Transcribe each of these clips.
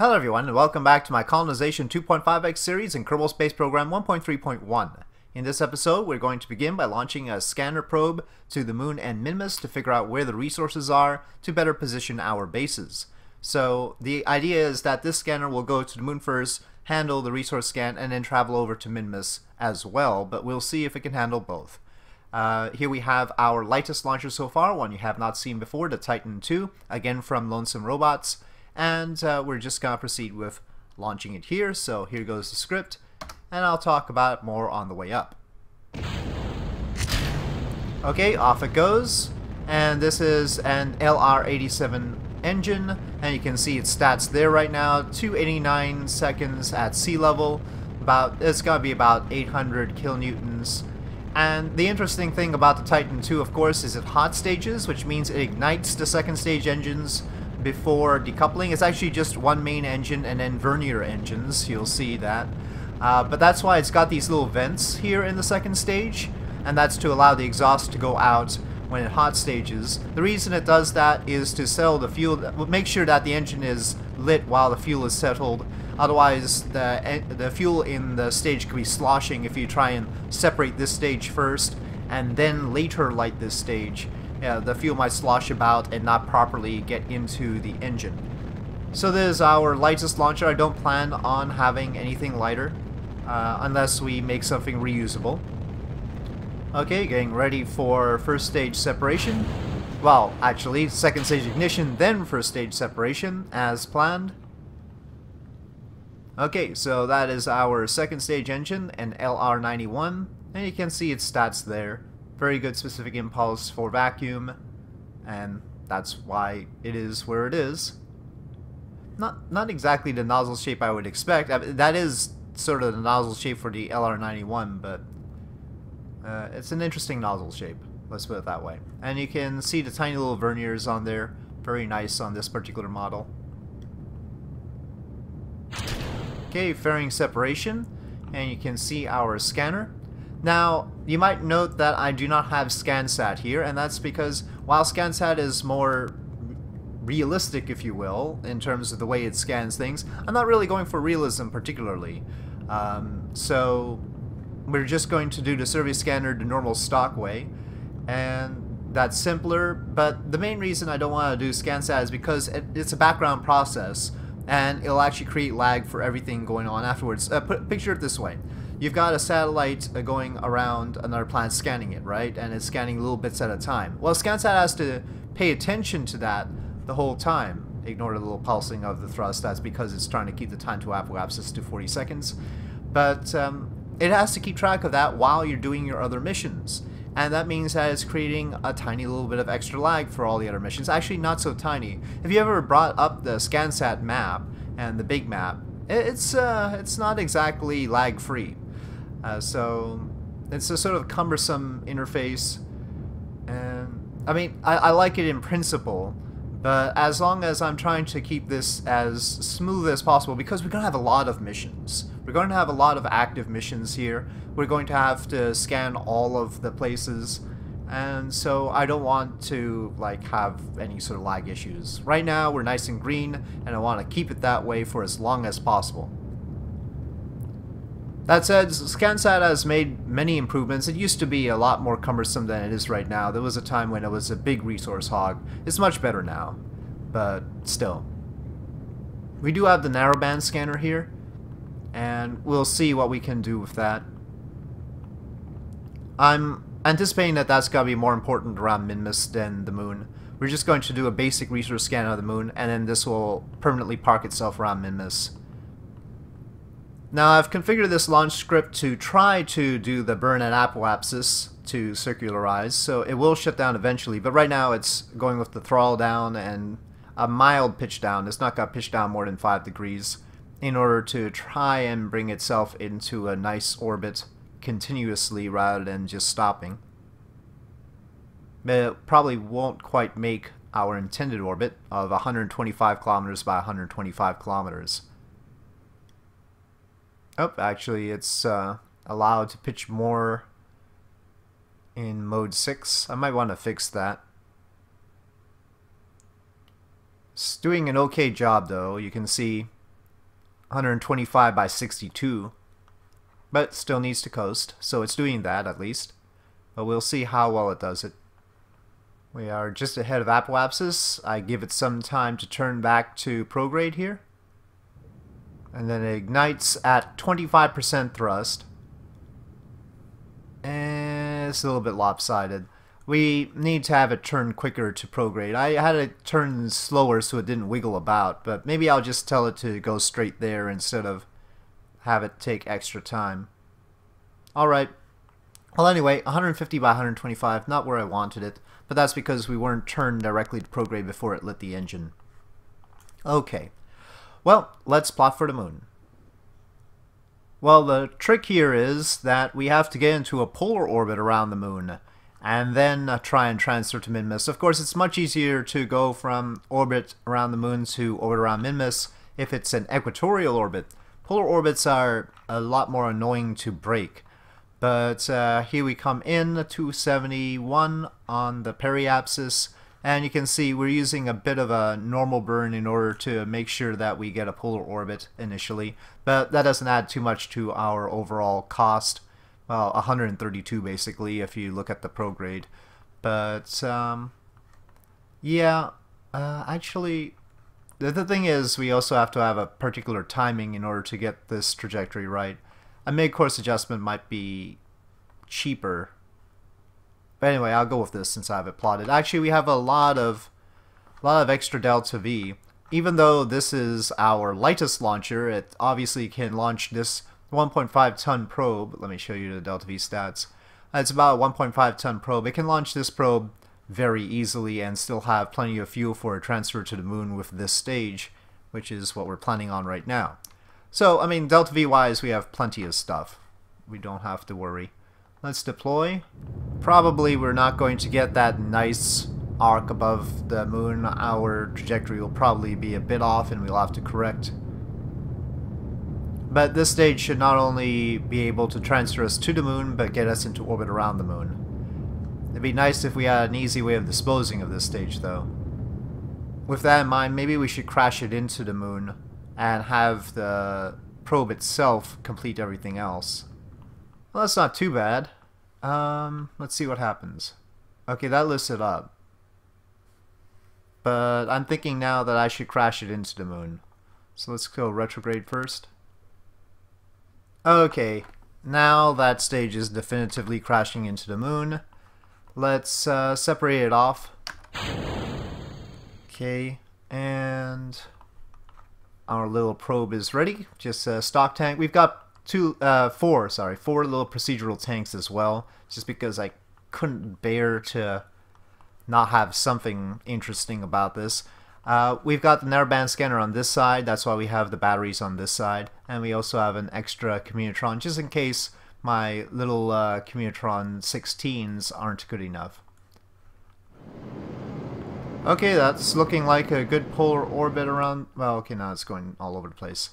Hello everyone and welcome back to my Kolonization 2.5x series in Kerbal Space Program 1.3.1. In this episode we're going to begin by launching a scanner probe to the moon and Minmus to figure out where the resources are to better position our bases. So the idea is that this scanner will go to the moon first, handle the resource scan, and then travel over to Minmus as well, but we'll see if it can handle both. Uh, here we have our lightest launcher so far, one you have not seen before, the Titan II, again from Lonesome Robots and uh, we're just to proceed with launching it here. So here goes the script, and I'll talk about it more on the way up. Okay, off it goes, and this is an LR87 engine, and you can see its stats there right now, 289 seconds at sea level, about it's to be about 800 kilonewtons. And the interesting thing about the Titan II, of course, is it hot stages, which means it ignites the second stage engines before decoupling. It's actually just one main engine and then vernier engines, you'll see that. Uh, but that's why it's got these little vents here in the second stage, and that's to allow the exhaust to go out when in hot stages. The reason it does that is to settle the fuel, make sure that the engine is lit while the fuel is settled. Otherwise, the, the fuel in the stage could be sloshing if you try and separate this stage first and then later light this stage yeah, the fuel might slosh about and not properly get into the engine. So this is our lightest launcher. I don't plan on having anything lighter uh, unless we make something reusable. Okay, getting ready for first stage separation. Well, actually, second stage ignition, then first stage separation, as planned. Okay, so that is our second stage engine, an LR91, and you can see its stats there very good specific impulse for vacuum, and that's why it is where it is. Not not exactly the nozzle shape I would expect. I that is sort of the nozzle shape for the LR91, but uh, it's an interesting nozzle shape. Let's put it that way. And you can see the tiny little verniers on there. Very nice on this particular model. Okay, fairing separation. And you can see our scanner. Now, you might note that I do not have ScanSat here, and that's because while ScanSat is more realistic, if you will, in terms of the way it scans things, I'm not really going for realism particularly. Um, so we're just going to do the survey scanner the normal stock way, and that's simpler, but the main reason I don't want to do ScanSat is because it, it's a background process, and it'll actually create lag for everything going on afterwards. Uh, put, picture it this way you've got a satellite uh, going around another planet scanning it, right? And it's scanning little bits at a time. Well, ScanSat has to pay attention to that the whole time. Ignore the little pulsing of the thrust. That's because it's trying to keep the time to apoapsis to 40 seconds. But um, it has to keep track of that while you're doing your other missions. And that means that it's creating a tiny little bit of extra lag for all the other missions. Actually, not so tiny. If you ever brought up the ScanSat map and the big map, it's uh, it's not exactly lag-free. Uh, so it's a sort of cumbersome interface. And I mean, I, I like it in principle, but as long as I'm trying to keep this as smooth as possible, because we're going to have a lot of missions. We're going to have a lot of active missions here. We're going to have to scan all of the places. And so I don't want to like have any sort of lag issues. Right now we're nice and green and I want to keep it that way for as long as possible. That said, ScanSat has made many improvements. It used to be a lot more cumbersome than it is right now. There was a time when it was a big resource hog. It's much better now, but still. We do have the narrowband scanner here, and we'll see what we can do with that. I'm anticipating that that's going to be more important around Minmus than the moon. We're just going to do a basic resource scan of the moon, and then this will permanently park itself around Minmus. Now I've configured this launch script to try to do the burn at apoapsis to circularize, so it will shut down eventually, but right now it's going with the throttle down and a mild pitch down. It's not got to pitch down more than 5 degrees in order to try and bring itself into a nice orbit continuously rather than just stopping. But it probably won't quite make our intended orbit of 125 kilometers by 125 kilometers. Oh, actually, it's uh, allowed to pitch more in mode 6. I might want to fix that. It's doing an okay job, though. You can see 125 by 62. But still needs to coast, so it's doing that at least. But we'll see how well it does it. We are just ahead of Apoapsis. I give it some time to turn back to prograde here. And then it ignites at 25% thrust. And it's a little bit lopsided. We need to have it turn quicker to prograde. I had it turn slower so it didn't wiggle about, but maybe I'll just tell it to go straight there instead of have it take extra time. Alright. Well anyway, 150 by 125, not where I wanted it but that's because we weren't turned directly to prograde before it lit the engine. Okay, well, let's plot for the moon. Well, the trick here is that we have to get into a polar orbit around the moon and then uh, try and transfer to Minmus. Of course, it's much easier to go from orbit around the moon to orbit around Minmus if it's an equatorial orbit. Polar orbits are a lot more annoying to break. But uh, here we come in, 271 on the periapsis, and you can see we're using a bit of a normal burn in order to make sure that we get a polar orbit initially. But that doesn't add too much to our overall cost. Well, 132 basically if you look at the prograde. But, um, yeah, uh, actually, the, the thing is we also have to have a particular timing in order to get this trajectory right a mid-course adjustment might be cheaper. But anyway, I'll go with this since I have it plotted. Actually, we have a lot of a lot of extra delta V. Even though this is our lightest launcher, it obviously can launch this 1.5 ton probe. Let me show you the delta V stats. It's about a 1.5 ton probe. It can launch this probe very easily and still have plenty of fuel for a transfer to the moon with this stage, which is what we're planning on right now. So, I mean, delta V wise, we have plenty of stuff. We don't have to worry. Let's deploy. Probably we're not going to get that nice arc above the moon. Our trajectory will probably be a bit off and we'll have to correct. But this stage should not only be able to transfer us to the moon, but get us into orbit around the moon. It'd be nice if we had an easy way of disposing of this stage, though. With that in mind, maybe we should crash it into the moon and have the probe itself complete everything else. Well, that's not too bad. Um, let's see what happens. Okay, that lifts it up. But I'm thinking now that I should crash it into the moon. So let's go retrograde first. Okay, now that stage is definitively crashing into the moon. Let's uh, separate it off. Okay, and our little probe is ready. Just a stock tank. We've got two, uh, four, sorry, four little procedural tanks as well. Just because I couldn't bear to not have something interesting about this. Uh, we've got the narrowband scanner on this side, that's why we have the batteries on this side, and we also have an extra Communotron just in case my little uh, Communotron 16s aren't good enough. Okay, that's looking like a good polar orbit around... Well, okay, now it's going all over the place.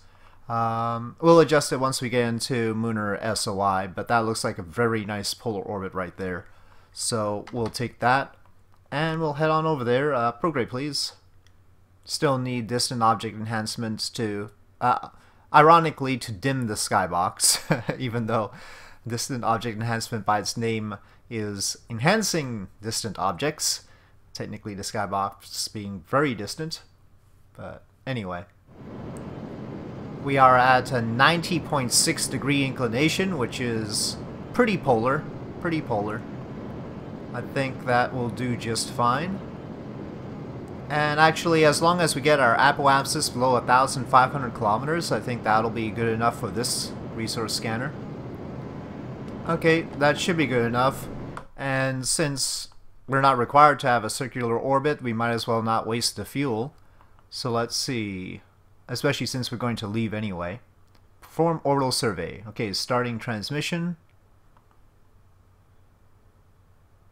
Um, we'll adjust it once we get into Lunar SOI, but that looks like a very nice polar orbit right there. So we'll take that, and we'll head on over there. Uh, prograde, please. Still need distant object enhancements to... Uh, ironically, to dim the skybox, even though distant object enhancement by its name is enhancing distant objects technically the skybox being very distant. But anyway. We are at a 90.6 degree inclination, which is pretty polar. Pretty polar. I think that will do just fine. And actually, as long as we get our apoapsis below 1,500 kilometers, I think that'll be good enough for this resource scanner. Okay, that should be good enough. And since we're not required to have a circular orbit, we might as well not waste the fuel. So let's see, especially since we're going to leave anyway. Perform orbital survey. Okay, starting transmission.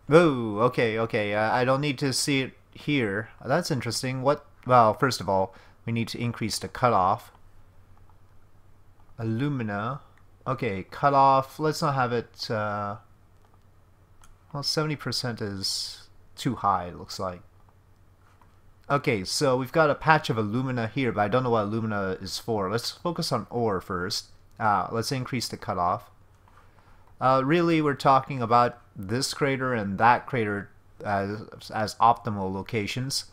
Oh, okay, okay. Uh, I don't need to see it here. That's interesting. What? Well, first of all, we need to increase the cutoff. Alumina. Okay, cutoff. Let's not have it. Uh, well, 70% is too high, it looks like. Okay, so we've got a patch of alumina here, but I don't know what alumina is for. Let's focus on ore first. Uh, let's increase the cutoff. Uh, really, we're talking about this crater and that crater as, as optimal locations.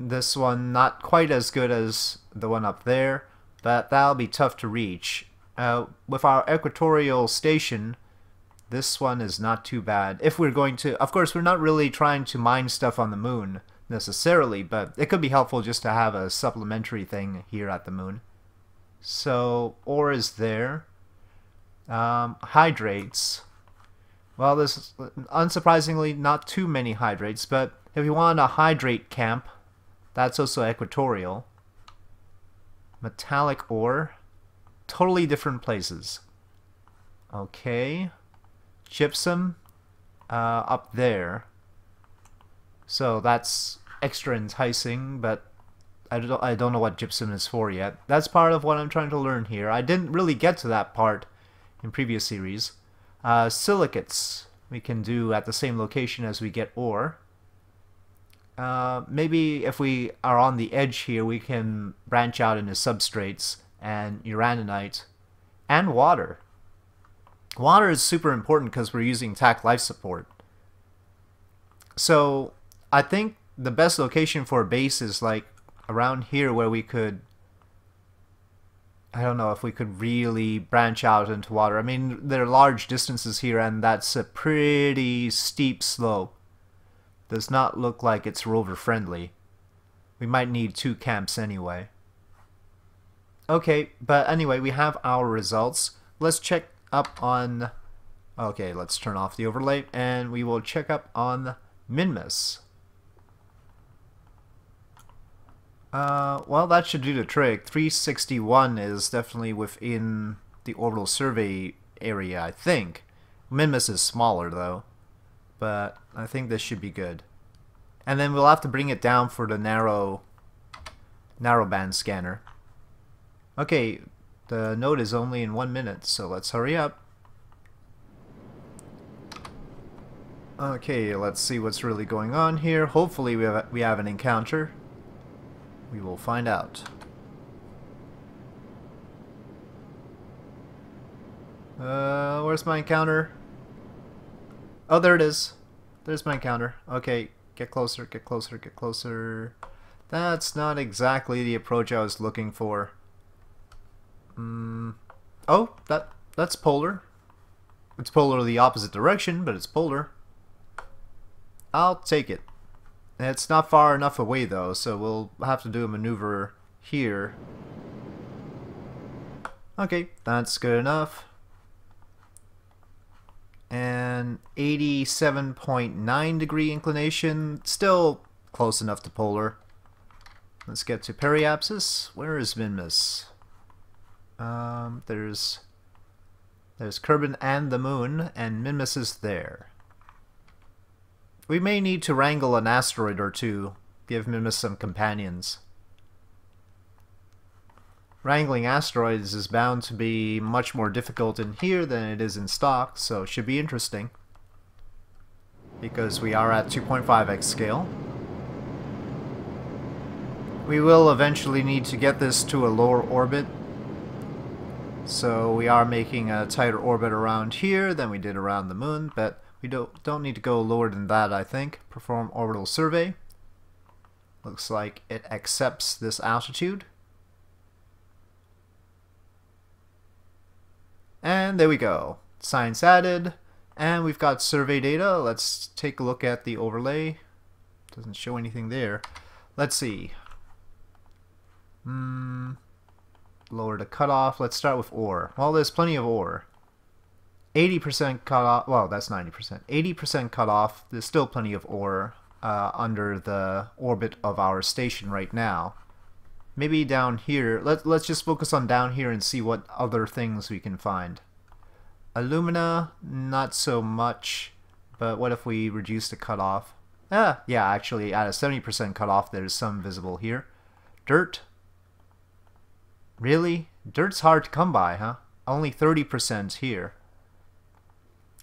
This one not quite as good as the one up there, but that'll be tough to reach. Uh, with our equatorial station, this one is not too bad. If we're going to, of course, we're not really trying to mine stuff on the moon necessarily, but it could be helpful just to have a supplementary thing here at the moon. So, ore is there. Um, hydrates. Well, there's unsurprisingly not too many hydrates, but if you want a hydrate camp, that's also equatorial. Metallic ore. Totally different places. Okay. Gypsum. Uh, up there. So that's extra enticing, but I don't, I don't know what gypsum is for yet. That's part of what I'm trying to learn here. I didn't really get to that part in previous series. Uh, silicates we can do at the same location as we get ore. Uh, maybe if we are on the edge here, we can branch out into substrates and uraninite and water. Water is super important because we're using TAC life support. So I think the best location for a base is like around here where we could I don't know if we could really branch out into water. I mean, there are large distances here, and that's a pretty steep slope. Does not look like it's rover friendly. We might need two camps anyway. Okay, but anyway, we have our results. Let's check up on... Okay, let's turn off the overlay, and we will check up on Minmus. Uh, well, that should do the trick. 361 is definitely within the orbital survey area, I think. Minmus is smaller, though. But I think this should be good. And then we'll have to bring it down for the narrow narrowband scanner. Okay, the node is only in one minute, so let's hurry up. Okay, let's see what's really going on here. Hopefully we have, we have an encounter. We will find out. Uh, where's my encounter? Oh, there it is. There's my encounter. Okay, get closer, get closer, get closer. That's not exactly the approach I was looking for. Mm. Oh, that that's polar. It's polar the opposite direction, but it's polar. I'll take it. It's not far enough away though, so we'll have to do a maneuver here. Okay, that's good enough. And 87.9 degree inclination, still close enough to polar. Let's get to periapsis. Where is Minmus? Um, there's there's Kerbin and the moon, and Minmus is there. We may need to wrangle an asteroid or two, give Minmus some companions. Wrangling asteroids is bound to be much more difficult in here than it is in stock, so it should be interesting. Because we are at 2.5x scale. We will eventually need to get this to a lower orbit. So we are making a tighter orbit around here than we did around the moon, but we don't, don't need to go lower than that, I think. Perform orbital survey. Looks like it accepts this altitude. And there we go. Science added. And we've got survey data. Let's take a look at the overlay. Doesn't show anything there. Let's see. Hmm. Lower the cutoff. Let's start with ore. Well, there's plenty of ore. 80% cut off. Well, that's 90%. 80% cut off. There's still plenty of ore uh, under the orbit of our station right now. Maybe down here. Let, let's just focus on down here and see what other things we can find. Alumina, not so much. But what if we reduce the cutoff? Ah, yeah, actually, at a 70% cutoff, there's some visible here. Dirt. Really? Dirt's hard to come by, huh? Only 30% here.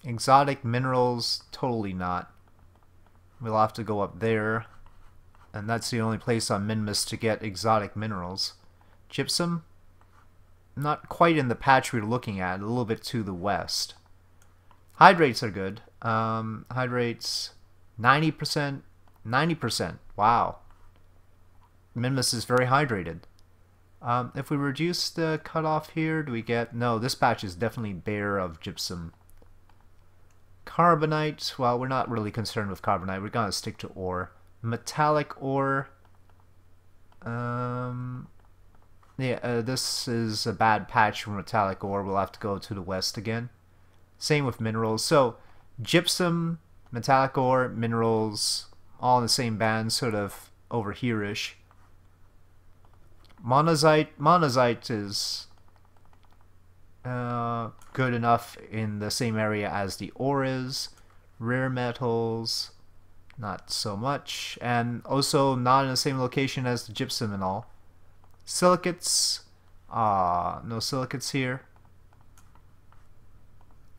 Exotic minerals, totally not. We'll have to go up there. And that's the only place on Minmus to get exotic minerals. Gypsum? Not quite in the patch we're looking at, a little bit to the west. Hydrates are good. Um, hydrates, 90%, 90%. Wow. Minmus is very hydrated. Um, if we reduce the cutoff here, do we get... No, this patch is definitely bare of gypsum. Carbonite, well, we're not really concerned with carbonite. We're going to stick to ore. Metallic ore. Um, yeah, uh, this is a bad patch for metallic ore. We'll have to go to the west again. Same with minerals. So, gypsum, metallic ore, minerals, all in the same band, sort of over here-ish. Monazite, monazite is uh, good enough in the same area as the ore is. Rare metals, not so much. And also not in the same location as the gypsum and all. Silicates, uh, no silicates here.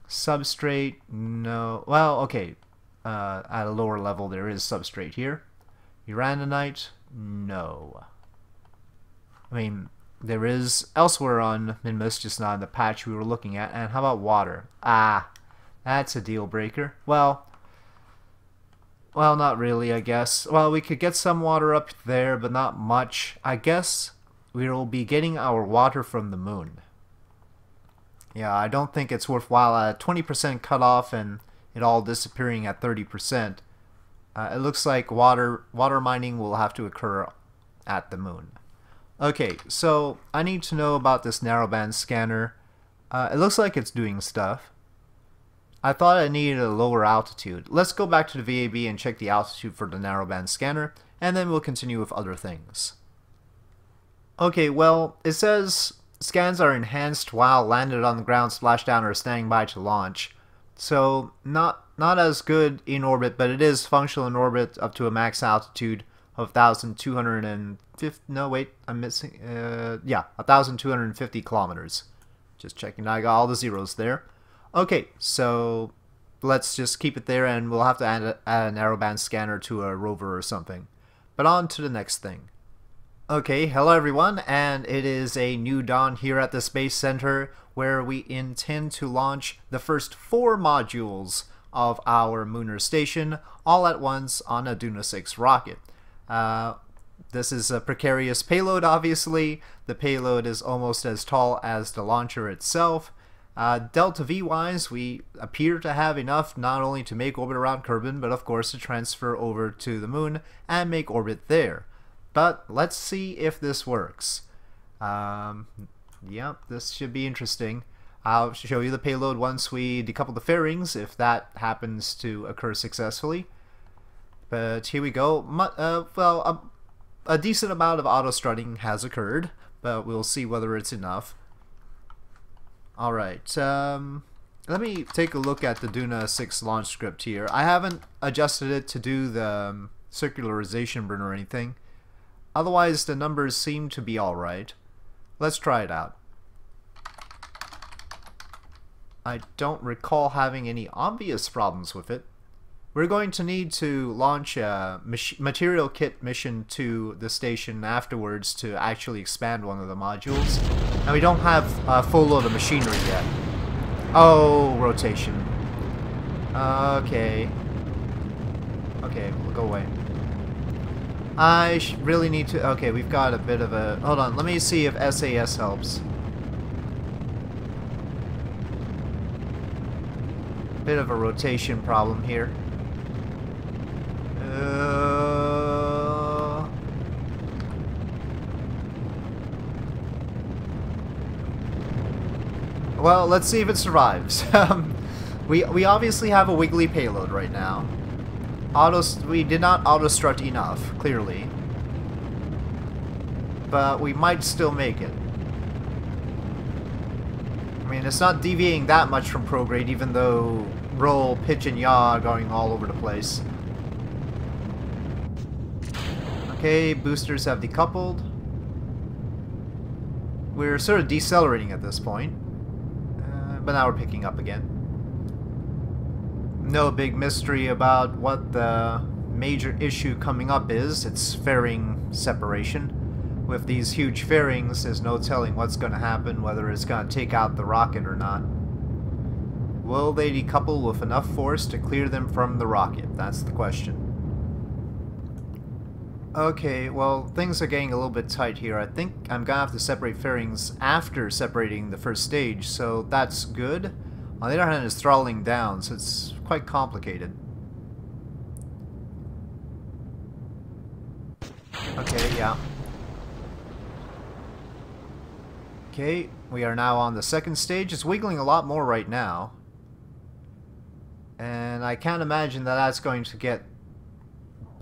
Substrate, no. Well, okay. Uh, at a lower level, there is substrate here. Uraninite, no. I mean, there is elsewhere on Minmus, just not in the patch we were looking at. And how about water? Ah, that's a deal breaker. Well, well, not really, I guess. Well, we could get some water up there, but not much. I guess we will be getting our water from the moon. Yeah, I don't think it's worthwhile at 20% cutoff and it all disappearing at 30%. Uh, it looks like water water mining will have to occur at the moon. Okay, so I need to know about this narrowband scanner. Uh, it looks like it's doing stuff. I thought I needed a lower altitude. Let's go back to the VAB and check the altitude for the narrowband scanner, and then we'll continue with other things. Okay, well, it says scans are enhanced while landed on the ground, splashdown, or standing by to launch. So, not, not as good in orbit, but it is functional in orbit up to a max altitude of 1,250, no wait, I'm missing, uh, yeah, 1,250 kilometers. Just checking, I got all the zeros there. Okay, so let's just keep it there and we'll have to add, a, add an narrowband scanner to a rover or something. But on to the next thing. Okay, hello everyone, and it is a new dawn here at the Space Center where we intend to launch the first four modules of our Lunar Station all at once on a Duna 6 rocket. Uh, this is a precarious payload, obviously. The payload is almost as tall as the launcher itself. Uh, delta V wise, we appear to have enough not only to make orbit around Kerbin, but of course to transfer over to the moon and make orbit there. But let's see if this works. Um, yep, this should be interesting. I'll show you the payload once we decouple the fairings, if that happens to occur successfully. But here we go. Uh, well, a, decent amount of auto strutting has occurred, but we'll see whether it's enough. Alright, um, let me take a look at the Duna 6 launch script here. I haven't adjusted it to do the um, circularization burn or anything. Otherwise, the numbers seem to be alright. Let's try it out. I don't recall having any obvious problems with it. We're going to need to launch a material kit mission to the station afterwards to actually expand one of the modules. And we don't have a full load of machinery yet. Oh, rotation. Okay. Okay, we'll go away. I really need to... Okay, we've got a bit of a... Hold on, let me see if SAS helps. Bit of a rotation problem here. Uh... Well, let's see if it survives. Um, we we obviously have a wiggly payload right now. Auto we did not auto strut enough, clearly. But we might still make it. I mean, it's not deviating that much from prograde, even though roll, pitch, and yaw are going all over the place. Okay, boosters have decoupled. We're sort of decelerating at this point. But now we're picking up again. No big mystery about what the major issue coming up is its fairing separation. With these huge fairings, there's no telling what's going to happen, whether it's going to take out the rocket or not. Will they decouple with enough force to clear them from the rocket? That's the question. Okay, well, things are getting a little bit tight here. I think I'm gonna have to separate fairings after separating the first stage, so that's good. On the other hand, it's throttling down, so it's quite complicated. Okay, yeah. Okay, we are now on the second stage. It's wiggling a lot more right now. And I can't imagine that that's going to get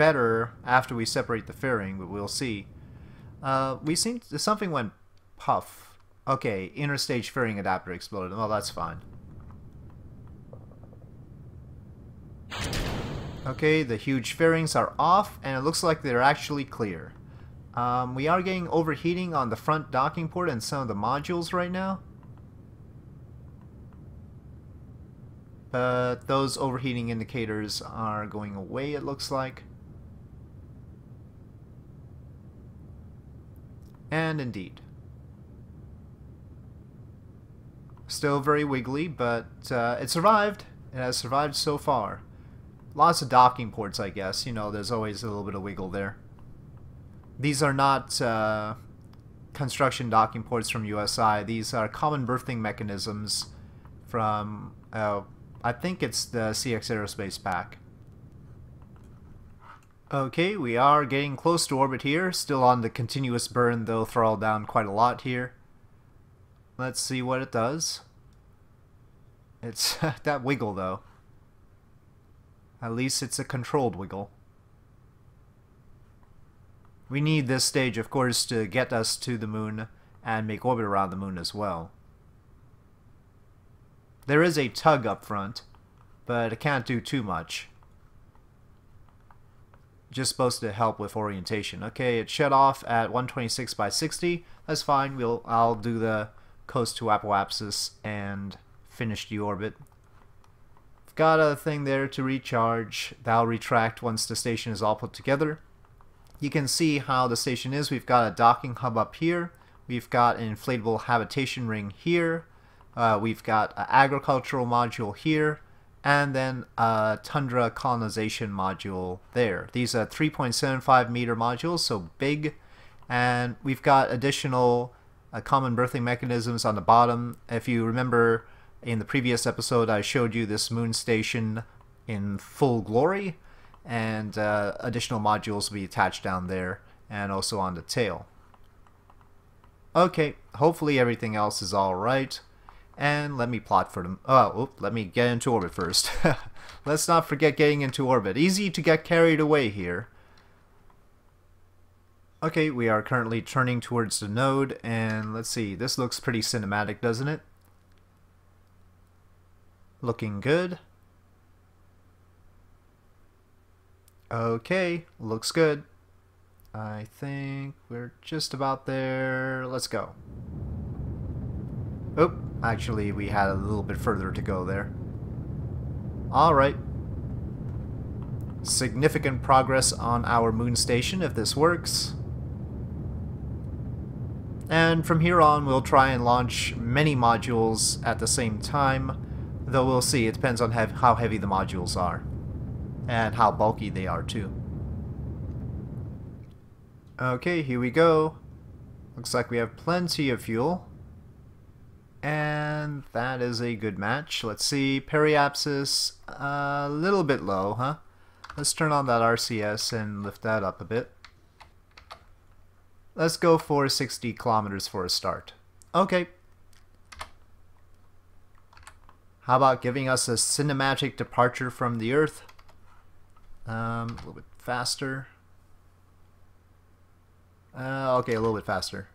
better after we separate the fairing, but we'll see. Uh, we seem something went puff. Okay, interstage fairing adapter exploded. Well, that's fine. Okay, the huge fairings are off, and it looks like they're actually clear. Um, we are getting overheating on the front docking port and some of the modules right now. But those overheating indicators are going away, it looks like. And indeed. Still very wiggly, but uh, it survived. It has survived so far. Lots of docking ports, I guess. You know, there's always a little bit of wiggle there. These are not uh, construction docking ports from USI. These are common berthing mechanisms from, uh, I think it's the CX Aerospace pack. Okay, we are getting close to orbit here. Still on the continuous burn, though throttled down quite a lot here. Let's see what it does. It's that wiggle, though. At least it's a controlled wiggle. We need this stage, of course, to get us to the moon and make orbit around the moon as well. There is a tug up front, but it can't do too much just supposed to help with orientation. Okay, it shut off at 126 by 60. That's fine. We'll I'll do the coast to apoapsis and finish the orbit. Got a thing there to recharge. That'll retract once the station is all put together. You can see how the station is. We've got a docking hub up here. We've got an inflatable habitation ring here. Uh, we've got an agricultural module here and then a Tundra colonization module there. These are 3.75 meter modules, so big, and we've got additional uh, common berthing mechanisms on the bottom. If you remember in the previous episode, I showed you this moon station in full glory, and uh, additional modules will be attached down there and also on the tail. Okay, hopefully everything else is alright. And let me plot for them. Oh, let me get into orbit first. Let's not forget getting into orbit. Easy to get carried away here. Okay, we are currently turning towards the node, and let's see, this looks pretty cinematic, doesn't it? Looking good. Okay, looks good. I think we're just about there. Let's go. Oh, actually we had a little bit further to go there. Alright. Significant progress on our moon station if this works. And from here on we'll try and launch many modules at the same time, though we'll see, it depends on how heavy the modules are. And how bulky they are too. Okay, here we go. Looks like we have plenty of fuel. And that is a good match. Let's see, periapsis, a little bit low, huh? Let's turn on that RCS and lift that up a bit. Let's go for 60 kilometers for a start. Okay. How about giving us a cinematic departure from the Earth? Um, a little bit faster. Uh, okay, a little bit faster.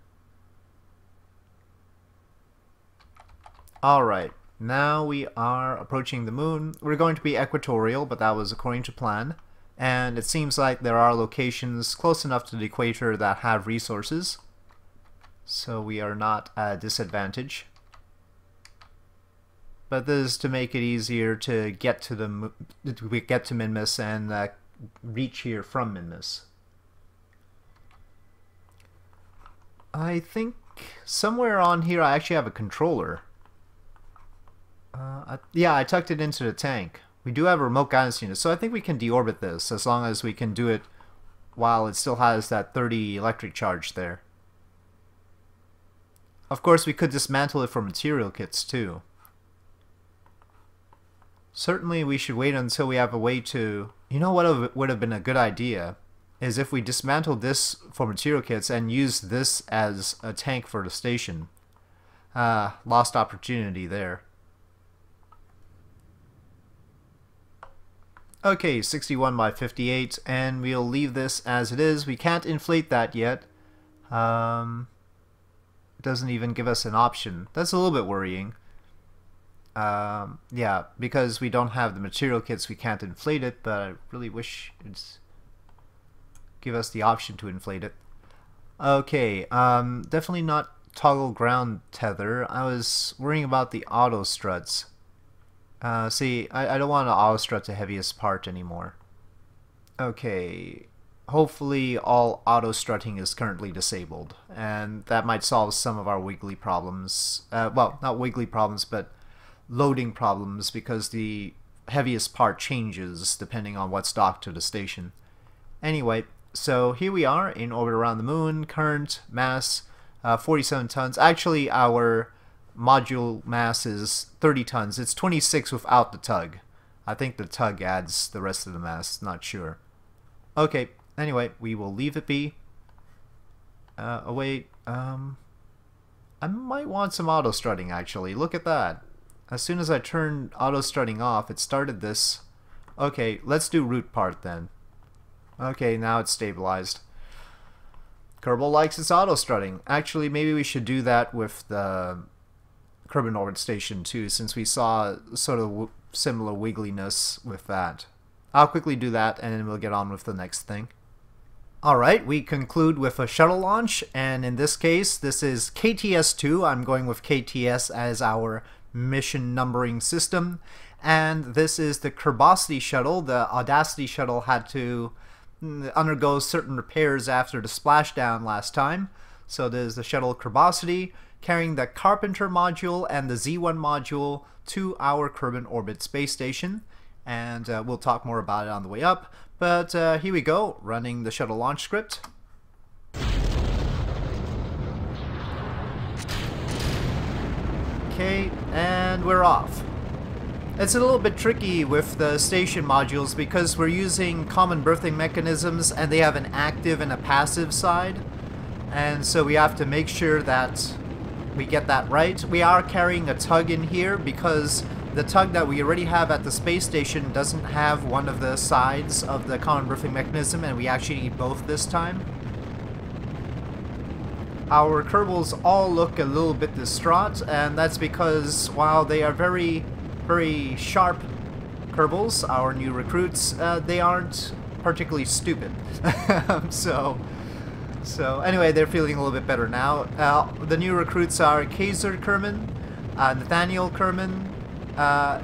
Alright, now we are approaching the moon. We're going to be equatorial, but that was according to plan. And it seems like there are locations close enough to the equator that have resources. So we are not at a disadvantage. But this is to make it easier to get to the to get to Minmus and uh, reach here from Minmus. I think somewhere on here I actually have a controller. Uh, I, yeah, I tucked it into the tank. We do have a remote guidance unit, so I think we can deorbit this as long as we can do it while it still has that 30 electric charge there. Of course, we could dismantle it for material kits too. Certainly, we should wait until we have a way to... You know what would have been a good idea? Is if we dismantled this for material kits and used this as a tank for the station. Uh, lost opportunity there. Okay, 61 by 58, and we'll leave this as it is. We can't inflate that yet. Um, doesn't even give us an option. That's a little bit worrying. Um, yeah, because we don't have the material kits, we can't inflate it, but I really wish it's give us the option to inflate it. Okay, um, definitely not toggle ground tether. I was worrying about the auto struts. Uh, see, I, I don't want to auto strut the heaviest part anymore. Okay, hopefully all auto strutting is currently disabled, and that might solve some of our wiggly problems. Uh, well, not wiggly problems, but loading problems because the heaviest part changes depending on what's docked to the station. Anyway, so here we are in orbit around the moon, current mass uh, 47 tons. Actually, our module mass is 30 tons. It's 26 without the tug. I think the tug adds the rest of the mass, not sure. Okay, anyway, we will leave it be. Uh, oh wait, um, I might want some auto strutting actually. Look at that. As soon as I turned auto strutting off, it started this. Okay, let's do root part then. Okay, now it's stabilized. Kerbal likes its auto strutting. Actually, maybe we should do that with the Kerbin Orbit Station too, since we saw sort of similar wiggliness with that. I'll quickly do that and then we'll get on with the next thing. Alright, we conclude with a shuttle launch, and in this case, this is KTS-2. I'm going with KTS as our mission numbering system. And this is the Kerbosity shuttle. The Audacity shuttle had to mm, undergo certain repairs after the splashdown last time. So there's the shuttle Kerbosity carrying the Carpenter module and the Z1 module to our Kerbin Orbit space station. And uh, we'll talk more about it on the way up. But uh, here we go, running the shuttle launch script. Okay, and we're off. It's a little bit tricky with the station modules because we're using common berthing mechanisms and they have an active and a passive side. And so we have to make sure that we get that right. We are carrying a tug in here because the tug that we already have at the space station doesn't have one of the sides of the common berthing mechanism and we actually need both this time. Our Kerbals all look a little bit distraught and that's because while they are very, very sharp Kerbals, our new recruits, uh, they aren't particularly stupid. so, so anyway, they're feeling a little bit better now. Uh, the new recruits are Kaiser Kerman, uh, Nathaniel Kerman, uh,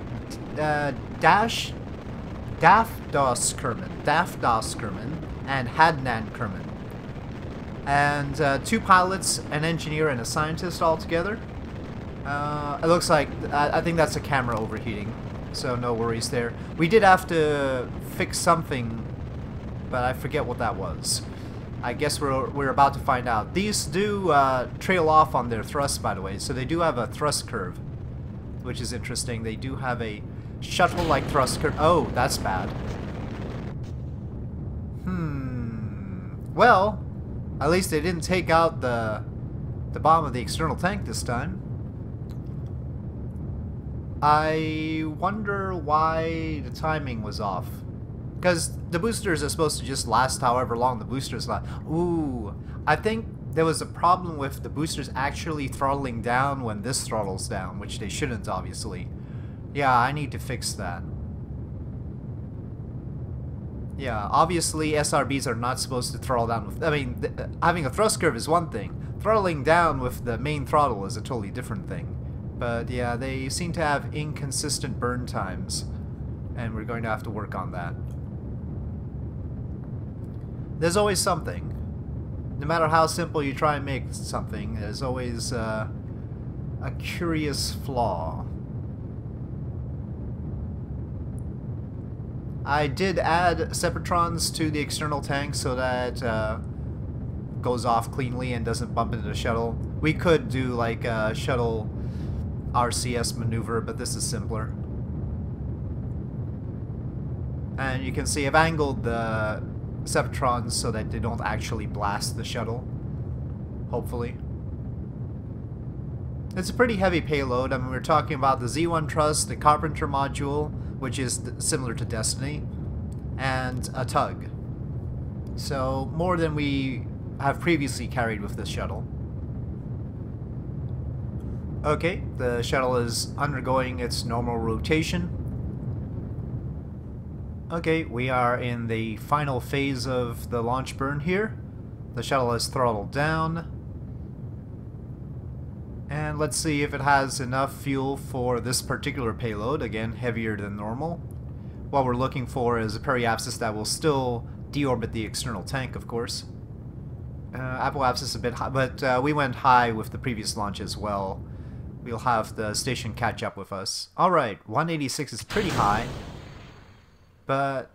uh, Dash, Dafdos Kerman, Dafdos Kerman, and Hadnan Kerman. And uh, two pilots, an engineer, and a scientist all together. Uh, it looks like, I, I think that's a camera overheating, so no worries there. We did have to fix something, but I forget what that was. I guess we're, we're about to find out. These do uh, trail off on their thrust, by the way, so they do have a thrust curve which is interesting. They do have a shuttle-like thrust curve. Oh, that's bad. Hmm. Well, at least they didn't take out the the bomb of the external tank this time. I wonder why the timing was off. Because the boosters are supposed to just last however long the boosters last. Ooh, I think there was a problem with the boosters actually throttling down when this throttles down, which they shouldn't, obviously. Yeah, I need to fix that. Yeah, obviously SRBs are not supposed to throttle down with... I mean, th uh, having a thrust curve is one thing. Throttling down with the main throttle is a totally different thing. But yeah, they seem to have inconsistent burn times. And we're going to have to work on that. There's always something. No matter how simple you try and make something, there's always uh, a curious flaw. I did add Separatrons to the external tank so that uh, goes off cleanly and doesn't bump into the shuttle. We could do like a shuttle RCS maneuver, but this is simpler. And you can see I've angled the Separatrons so that they don't actually blast the shuttle. Hopefully. It's a pretty heavy payload. I mean, we're talking about the Z1 Truss, the Carpenter module, which is similar to Destiny, and a tug. So, more than we have previously carried with this shuttle. Okay, the shuttle is undergoing its normal rotation. Okay, we are in the final phase of the launch burn here. The shuttle is throttled down. And let's see if it has enough fuel for this particular payload, again heavier than normal. What we're looking for is a periapsis that will still deorbit the external tank, of course. Uh, apoapsis a bit high, but uh, we went high with the previous launch as well. We'll have the station catch up with us. Alright, 186 is pretty high but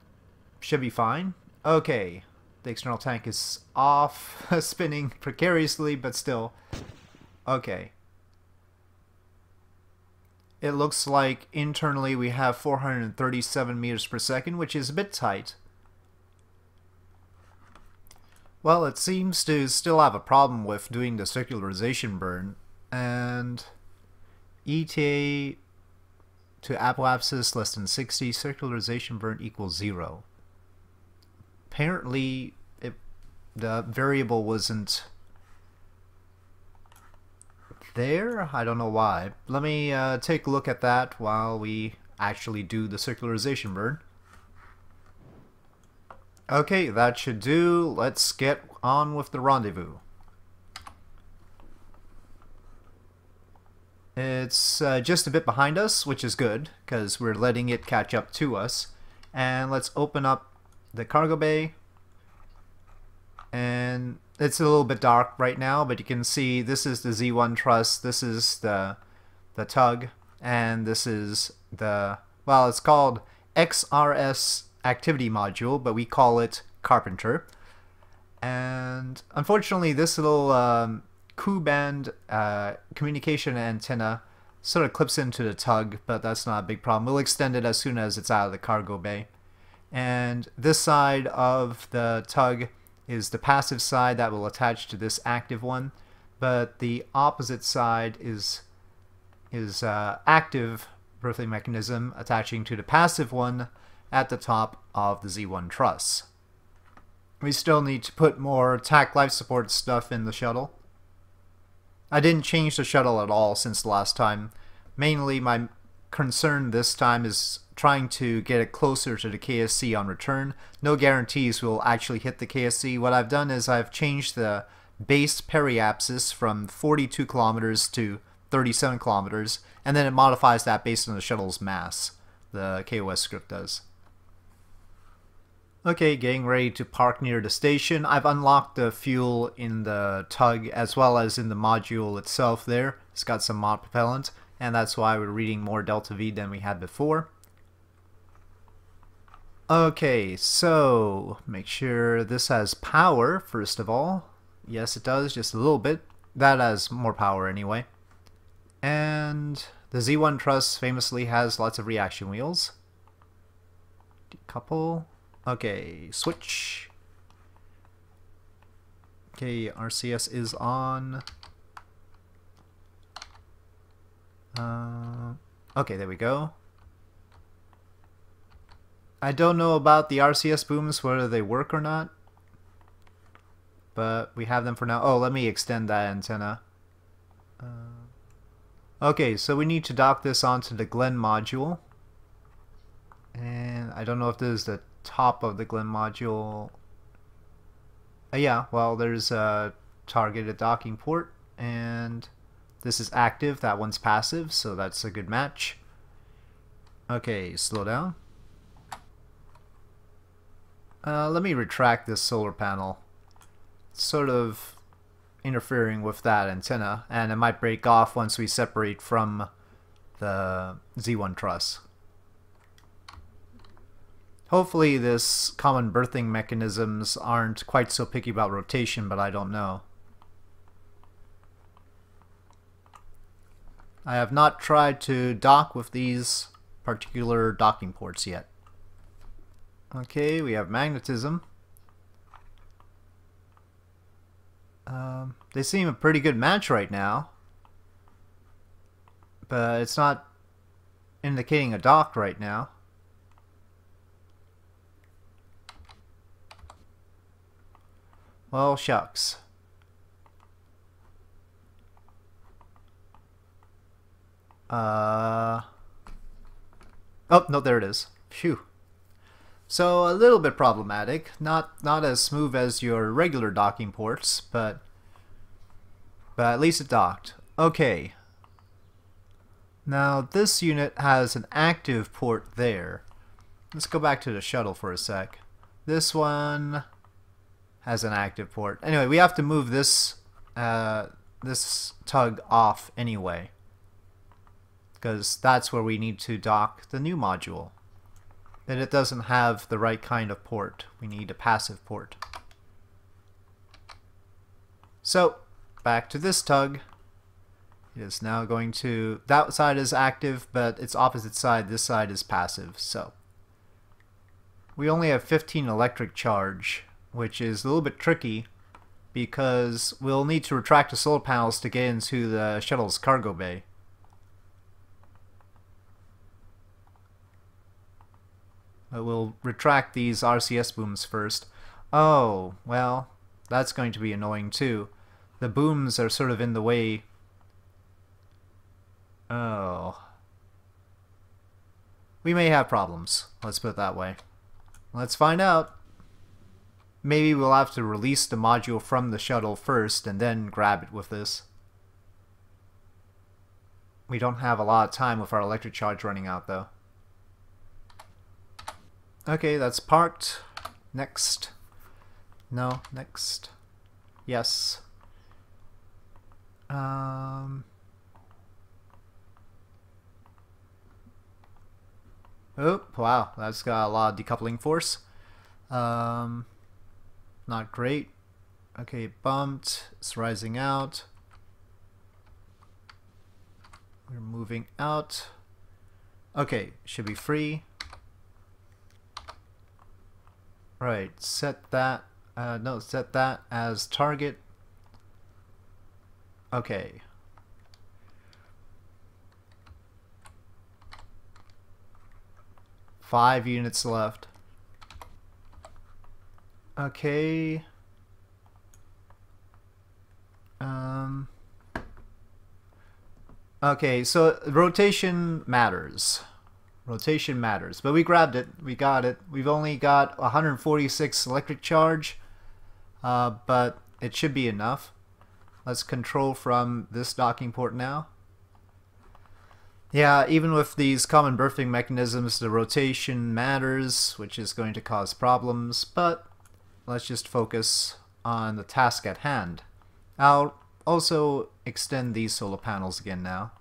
should be fine. Okay, the external tank is off, spinning precariously, but still. Okay. It looks like internally we have 437 meters per second, which is a bit tight. Well, it seems to still have a problem with doing the circularization burn, and ETA to apoapsis less than 60, circularization burn equals 0. Apparently, it, the variable wasn't there. I don't know why. Let me uh, take a look at that while we actually do the circularization burn. Okay, that should do. Let's get on with the rendezvous. It's uh, just a bit behind us, which is good, because we're letting it catch up to us. And let's open up the cargo bay. And it's a little bit dark right now, but you can see this is the Z1 truss, this is the, the tug, and this is the, well, it's called XRS activity module, but we call it Carpenter. And unfortunately, this little um, Ku band uh, communication antenna sort of clips into the tug, but that's not a big problem. We'll extend it as soon as it's out of the cargo bay. And this side of the tug is the passive side that will attach to this active one, but the opposite side is is uh, active berthing mechanism attaching to the passive one at the top of the Z1 truss. We still need to put more TAC life support stuff in the shuttle. I didn't change the shuttle at all since the last time. Mainly my concern this time is trying to get it closer to the KSC on return. No guarantees we'll actually hit the KSC. What I've done is I've changed the base periapsis from 42 kilometers to 37 kilometers, and then it modifies that based on the shuttle's mass. The KOS script does. Okay, getting ready to park near the station. I've unlocked the fuel in the tug as well as in the module itself there. It's got some monopropellant, and that's why we're reading more delta V than we had before. Okay, so make sure this has power first of all. Yes, it does, just a little bit. That has more power anyway. And the Z1 truss famously has lots of reaction wheels. Decouple. Okay, switch. Okay, RCS is on. Uh, okay, there we go. I don't know about the RCS booms, whether they work or not. But we have them for now. Oh, let me extend that antenna. Uh, okay, so we need to dock this onto the Glenn module. And I don't know if this is the top of the Glenn module. Uh, yeah, well, there's a targeted docking port, and this is active, that one's passive, so that's a good match. Okay, slow down. Uh, let me retract this solar panel. It's sort of interfering with that antenna, and it might break off once we separate from the Z1 truss. Hopefully this common berthing mechanisms aren't quite so picky about rotation, but I don't know. I have not tried to dock with these particular docking ports yet. Okay, we have magnetism. Um, they seem a pretty good match right now. But it's not indicating a dock right now. Well, shucks. Uh... Oh, no, there it is. Phew. So a little bit problematic, not not as smooth as your regular docking ports, but but at least it docked. Okay. Now this unit has an active port there. Let's go back to the shuttle for a sec. This one has an active port. Anyway, we have to move this uh, this tug off anyway because that's where we need to dock the new module that it doesn't have the right kind of port. We need a passive port. So, back to this tug. It is now going to, that side is active, but its opposite side, this side is passive, so. We only have 15 electric charge, which is a little bit tricky because we'll need to retract the solar panels to get into the shuttle's cargo bay. But we'll retract these RCS booms first. Oh, well, that's going to be annoying too. The booms are sort of in the way. Oh. We may have problems, let's put it that way. Let's find out. Maybe we'll have to release the module from the shuttle first and then grab it with this. We don't have a lot of time with our electric charge running out though. Okay, that's parked. Next. No, next. Yes. Um... Oh, wow, that's got a lot of decoupling force. Um, not great. Okay, bumped. It's rising out. We're moving out. Okay, should be free. Right, set that, uh, no, set that as target. Okay. Five units left. Okay. Um. Okay, so rotation matters. Rotation matters. But we grabbed it. We got it. We've only got 146 electric charge. Uh, but it should be enough. Let's control from this docking port now. Yeah, even with these common berthing mechanisms, the rotation matters, which is going to cause problems, but let's just focus on the task at hand. I'll also extend these solar panels again now.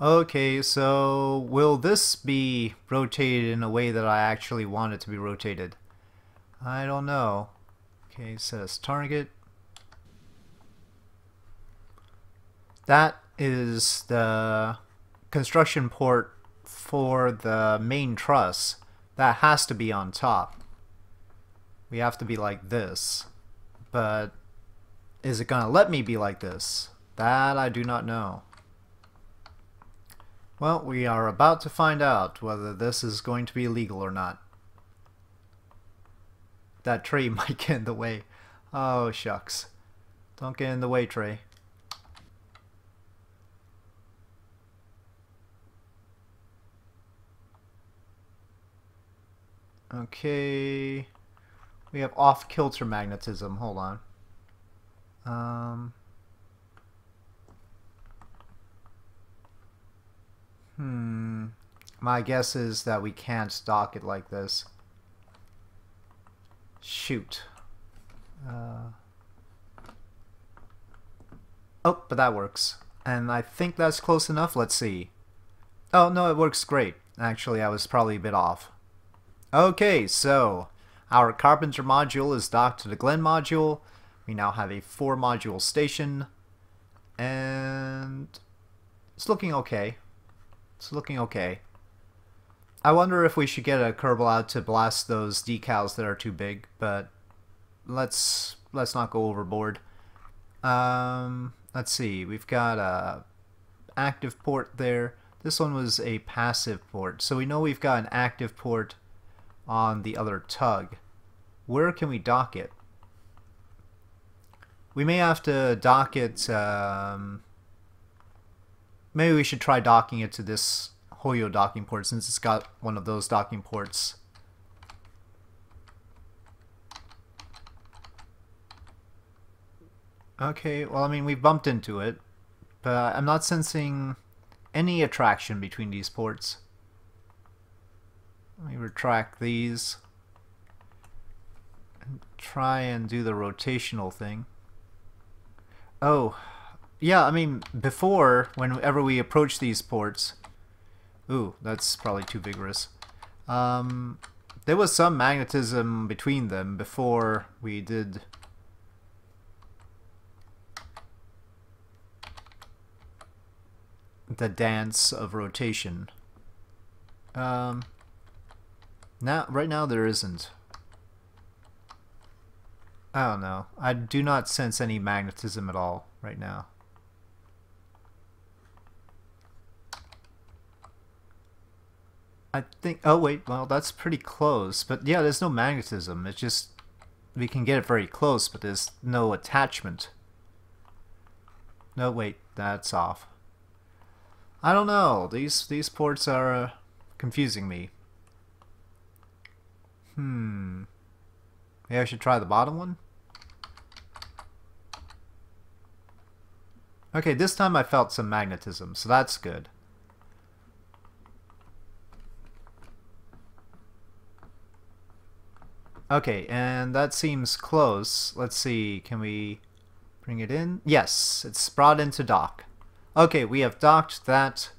Okay, so will this be rotated in a way that I actually want it to be rotated? I don't know. Okay, says target. That is the construction port for the main truss. That has to be on top. We have to be like this. But is it going to let me be like this? That I do not know. Well, we are about to find out whether this is going to be legal or not. That tree might get in the way. Oh, shucks. Don't get in the way, Trey. Okay. We have off-kilter magnetism. Hold on. Um... Hmm. My guess is that we can't dock it like this. Shoot. Uh... Oh, but that works. And I think that's close enough. Let's see. Oh, no, it works great. Actually, I was probably a bit off. Okay, so our Carpenter module is docked to the Glenn module. We now have a four module station. And it's looking okay. It's looking okay. I wonder if we should get a Kerbal out to blast those decals that are too big, but let's let's not go overboard. Um, let's see, we've got a active port there. This one was a passive port, so we know we've got an active port on the other tug. Where can we dock it? We may have to dock it, um, maybe we should try docking it to this Hoyo docking port since it's got one of those docking ports. Okay, well I mean we bumped into it, but I'm not sensing any attraction between these ports. Let me retract these try and do the rotational thing. Oh, yeah, I mean, before, whenever we approach these ports, ooh, that's probably too vigorous. Um, there was some magnetism between them before we did the dance of rotation. Um, now, right now there isn't. I don't know. I do not sense any magnetism at all right now. I think, oh wait, well that's pretty close. But yeah, there's no magnetism. It's just, we can get it very close, but there's no attachment. No, wait, that's off. I don't know. These these ports are uh, confusing me. Hmm. Maybe I should try the bottom one? Okay, this time I felt some magnetism, so that's good. Okay, and that seems close. Let's see, can we bring it in? Yes, it's brought into dock. Okay, we have docked that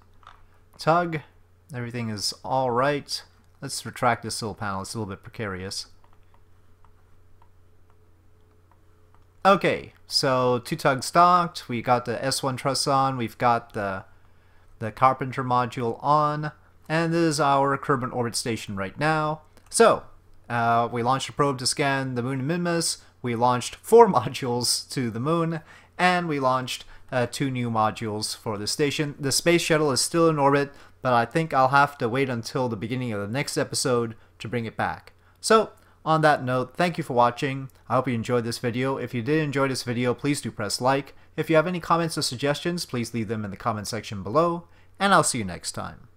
tug. Everything is alright. Let's retract this little panel. It's a little bit precarious. Okay, so two tugs docked. We got the S1 truss on. We've got the the Carpenter module on. And this is our Kerbin orbit station right now. So, uh, we launched a probe to scan the Mun and Minmus. We launched four modules to the Mun. And we launched uh, two new modules for the station. The space shuttle is still in orbit, but I think I'll have to wait until the beginning of the next episode to bring it back. So, on that note, thank you for watching. I hope you enjoyed this video. If you did enjoy this video, please do press like. If you have any comments or suggestions, please leave them in the comment section below, and I'll see you next time.